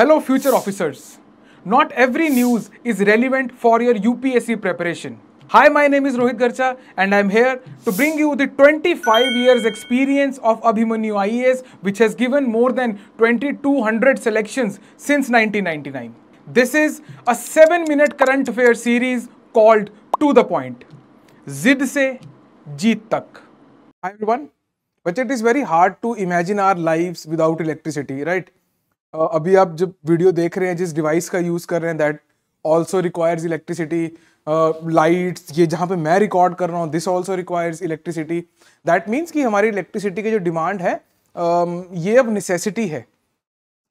Hello future officers. Not every news is relevant for your UPSC preparation. Hi, my name is Rohit Garcha and I'm here to bring you the 25 years experience of Abhimanyu IAS which has given more than 2200 selections since 1999. This is a 7 minute current affair series called To The Point. Zid se Jeet tak. Hi everyone. But it is very hard to imagine our lives without electricity, right? Uh, अभी आप जब video देख रहे हैं जिस device का use कर रहे हैं that also requires electricity lights ये जहाँ पे मैं रिकॉर्ड कर रहा हूँ this also requires electricity that means कि हमारी इलेक्ट्रिसिटी की जो डिमांड है um, ये अब नेसेसिटी है।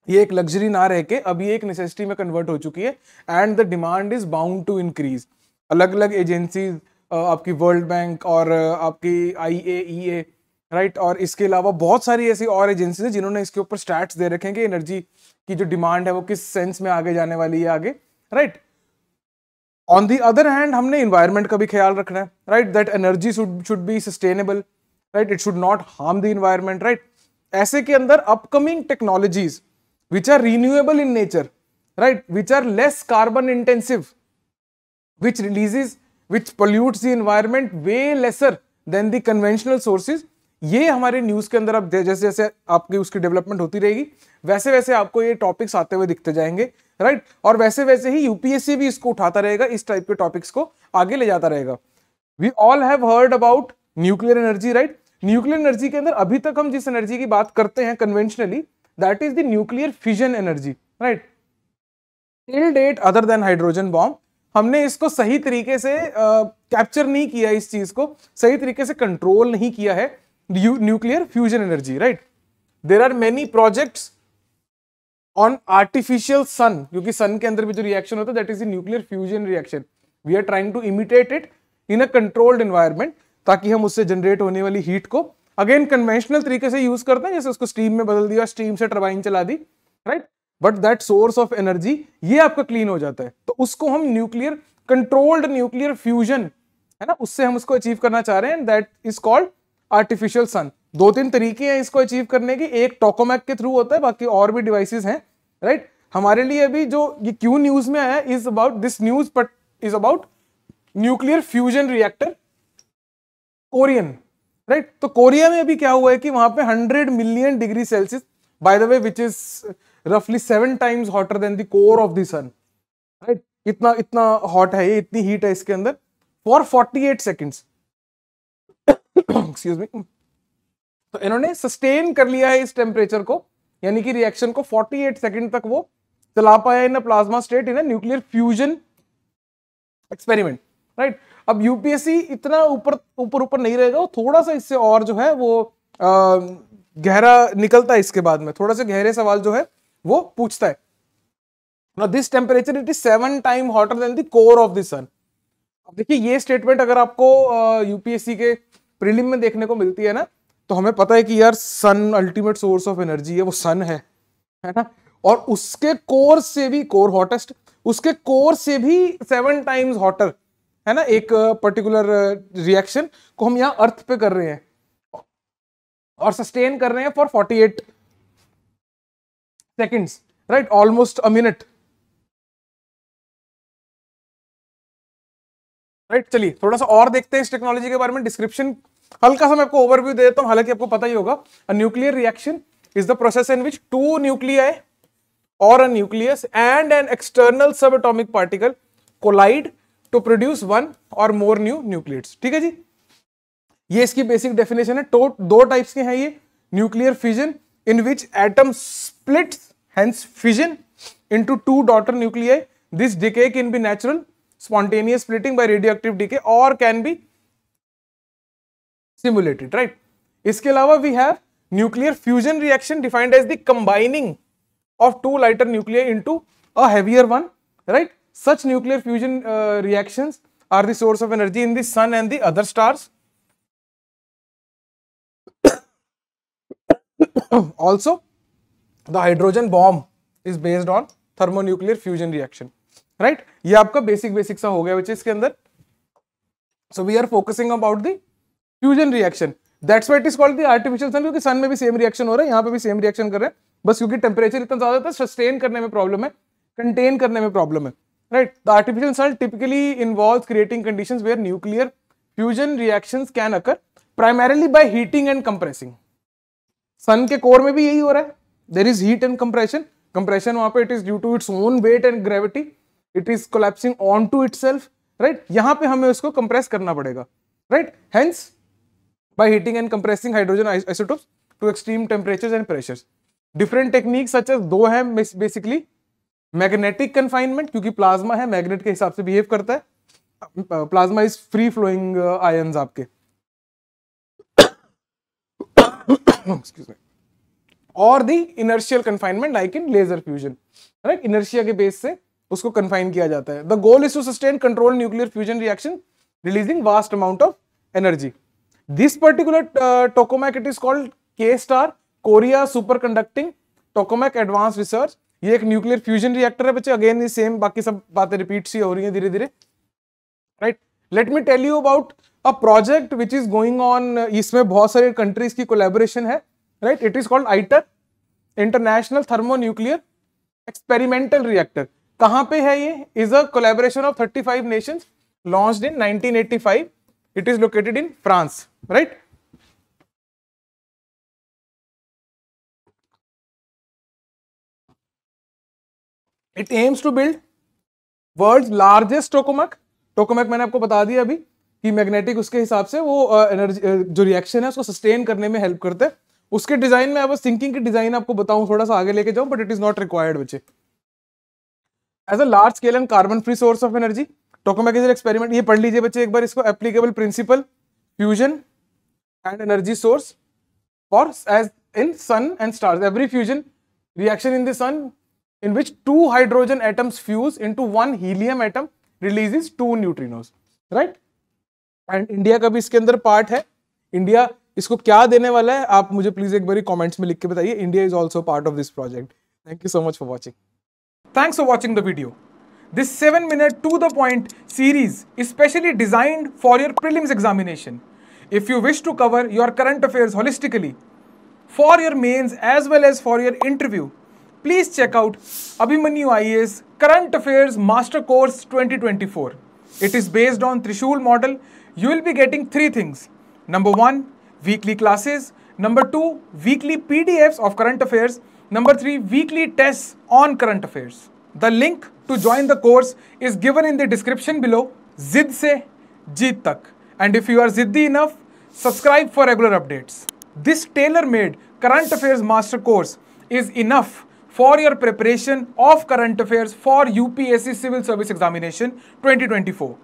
ये एक लग्जरी ना रह के अब ये एक नेसेसिटी में कन्वर्ट हो चुकी है and the demand is bound to increase अलग अलग एजेंसीज आपकी वर्ल्ड बैंक और आपकी आई ए ई ए राइट और इसके अलावा बहुत सारी ऐसी और एजेंसीज हैं जिन्होंने इसके ऊपर स्टैट्स दे रखे हैं कि एनर्जी की जो डिमांड है वो किस सेंस में आगे जाने वाली है आगे right on the other hand हमने इन्वायरमेंट का भी ख्याल रखना है right that energy should be sustainable right it should not harm the environment right ऐसे के अंदर upcoming technologies which are renewable in nature right which are less carbon intensive which releases which pollutes the environment way lesser than the conventional sources ये हमारे news के अंदर अब जैसे जैसे आपकी उसकी डेवलपमेंट होती रहेगी वैसे वैसे आपको ये टॉपिक्स आते हुए दिखते जाएँगे राइट और वैसे वैसे ही यूपीएससी भी इसको उठाता रहेगा इस टाइप के टॉपिक्स को आगे ले जाता रहेगा। We all have heard about nuclear energy right nuclear energy के अंदर अभी तक हम जिस एनर्जी की बात करते हैं conventionally that is the nuclear fission energy right till date other than hydrogen bomb हमने इसको सही तरीके से कैप्चर uh, नहीं किया इस चीज़ को सही तरीके से कंट्रोल नहीं किया है। Nuclear fusion energy right there are many projects on artificial sun क्योंकि सन के अंदर भी जो रिएक्शन होता है that is nuclear fusion reaction we are trying to imitate it in a controlled environment ताकि हम उससे जनरेट होने वाली हीट को अगेन कन्वेंशनल तरीके से यूज़ करते हैं, जैसे उसको स्टीम में बदल दिया स्टीम से टर्बाइन चला दी right but that source of energy ये आपका क्लीन हो जाता है। तो उसको हम न्यूक्लियर कंट्रोल्ड न्यूक्लियर फ्यूजन है ना? उससे हम उसको अचीव करना चाह रहे हैं that is called artificial sun. दो तीन तरीके हैं इसको अचीव करने के। एक टोकोमैक के थ्रू होता है, बाकी और भी डिवाइसेस हैं राइट हमारे लिए अभी जो ये क्यों न्यूज़ में आया is about this news but is about nuclear fusion reactor Korean right तो कोरिया में अभी क्या हुआ है कि वहाँ पे 100 million degree Celsius by the way which is रफली seven times hotter than the core of the sun right इतना इतना हॉट है ये, इतनी हीट है इसके अंदर फॉर 48 सेकेंड्स एक्सक्यूज मी तो इन्होंने सस्टेन कर लिया है इस टेम्परेचर को यानी कि रिएक्शन को 48 सेकंड तक वो चला पाया in plasma state in nuclear fusion experiment right अब यूपीएससी इतना ऊपर ऊपर ऊपर नहीं रहेगा वो थोड़ा सा इससे और जो है वो आ, गहरा निकलता है इसके बाद में थोड़ा सा गहरे सवाल जो है वो पूछता है। Now this temperature it is seven time hotter than the core of the sun. अब देखिए ये स्टेटमेंट अगर आपको यूपीएससी के प्रीलिम में देखने को मिलती है ना तो हमें पता है कि यार sun ultimate source of energy है, वो सन है है ना? और उसके कोर से भी कोर हॉटेस्ट उसके कोर से भी सेवन टाइम्स हॉटर है ना? एक पर्टिकुलर रिएक्शन को हम यहाँ अर्थ पे कर रहे हैं और सस्टेन कर रहे हैं for 48 seconds right almost a minute right चलिए थोड़ा सा और देखते हैं इस टेक्नोलॉजी के बारे में। डिस्क्रिप्शन हल्का सा मैं आपको ओवरव्यू दे देता हूँ। हालाँकि आपको पता ही होगा a nuclear reaction is the process in which two nuclei or a nucleus and an external subatomic particle collide to produce one or more new न्यूक्लियट्स ठीक है जी? ये इसकी बेसिक डेफिनेशन है। तो दो टाइप्स के हैं ये। Nuclear fission in which atom split hence fission into two daughter nuclei this decay can be natural spontaneous splitting by radioactive decay or can be simulated right इसके अलावा we have nuclear fusion reaction defined as the combining of two lighter nuclei into a heavier one right such nuclear fusion uh, reactions are the source of energy in the sun and the other stars also the hydrogen bomb is based on thermonuclear fusion reaction right ये आपका basic basic सा हो गया which इसके अंदर। So we are focusing about the fusion reaction that's why it is called the artificial sun क्योंकि sun में भी सेम रिएक्शन हो रहा है, यहाँ पे भी सेम रिएक्शन कर रहे हैं। बस क्योंकि टेम्परेचर इतना ज़्यादा था सस्टेन करने में प्रॉब्लम है कंटेन करने में प्रॉब्लम है। Right the artificial sun typically involve creating condition where nuclear fusion reaction can occur primarily by heating and compressing sun के कोर में भी यही हो रहा है। There is heat and compression compression वहाँ पे it is due to its own weight and gravity it is collapsing on to itself right यहाँ पे हमें उसको कंप्रेस करना पड़ेगा right hence by heating and compressing hydrogen isotopes to extreme temperature and pressure different technique दो है basically magnetic confinement क्योंकि plasma है मैग्नेट के हिसाब से बिहेव करता है। Plasma is free flowing ions आपके। और the inertial confinement like in laser fusion right inertia के बेस से उसको कन्फाइन किया जाता है। The goal is to sustain control nuclear fusion reaction releasing vast amount of energy this particular tokamak it is called K star Korea superconducting tokamak advance research ये एक nuclear fusion reactor है बच्चे। Again same बाकी सब बातें repeat सी हो रही है धीरे धीरे right let me tell you about a project which is going on इसमें बहुत सारे कंट्रीज़ की कोलेबोरेशन है। Right it is called ITER international thermonuclear experimental reactor कहाँ पे है ये? Is a collaboration of 35 nations launched in 1985 it is located in France right it aims to build world largest tokamak tokamak मैंने आपको बता दिया अभी कि मैग्नेटिक उसके हिसाब से वो एनर्जी जो रिएक्शन है उसको सस्टेन करने में हेल्प करते हैं। उसके डिज़ाइन में, अब थिंकिंग की डिज़ाइन आपको बताऊँ, थोड़ा सा आगे लेके जाऊँ but it is not required बच्चे। As a large scale and carbon free source of energy tokamak is experiment ये पढ़ लीजिए बच्चे एक बार इसको applicable principle fusion and energy source for as in sun and stars every fusion reaction in the sun in which two hydrogen atoms fuse into one helium atom releases two neutrinos, right? And India का भी इसके अंदर part है India इसको क्या देने वाला है आप मुझे प्लीज़ एक बार कमेंट्स में लिख के बताइए India is also part of this project thank you so much for watching Thanks for watching the video. This 7 minute to the point series is specially designed for your prelims examination. If you wish to cover your current affairs holistically, for your mains as well as for your interview, please check out Abhimanyu IAS Current Affairs Master Course 2024. It is based on Trishul model. You will be getting three things. Number one, weekly classes. Number two, weekly PDFs of current affairs. Number three, weekly tests on current affairs. The link to join the course is given in the description below. Zid se jeet tak. And if you are ziddy enough, subscribe for regular updates. This tailor-made current affairs master course is enough for your preparation of current affairs for UPSC Civil Service Examination 2024.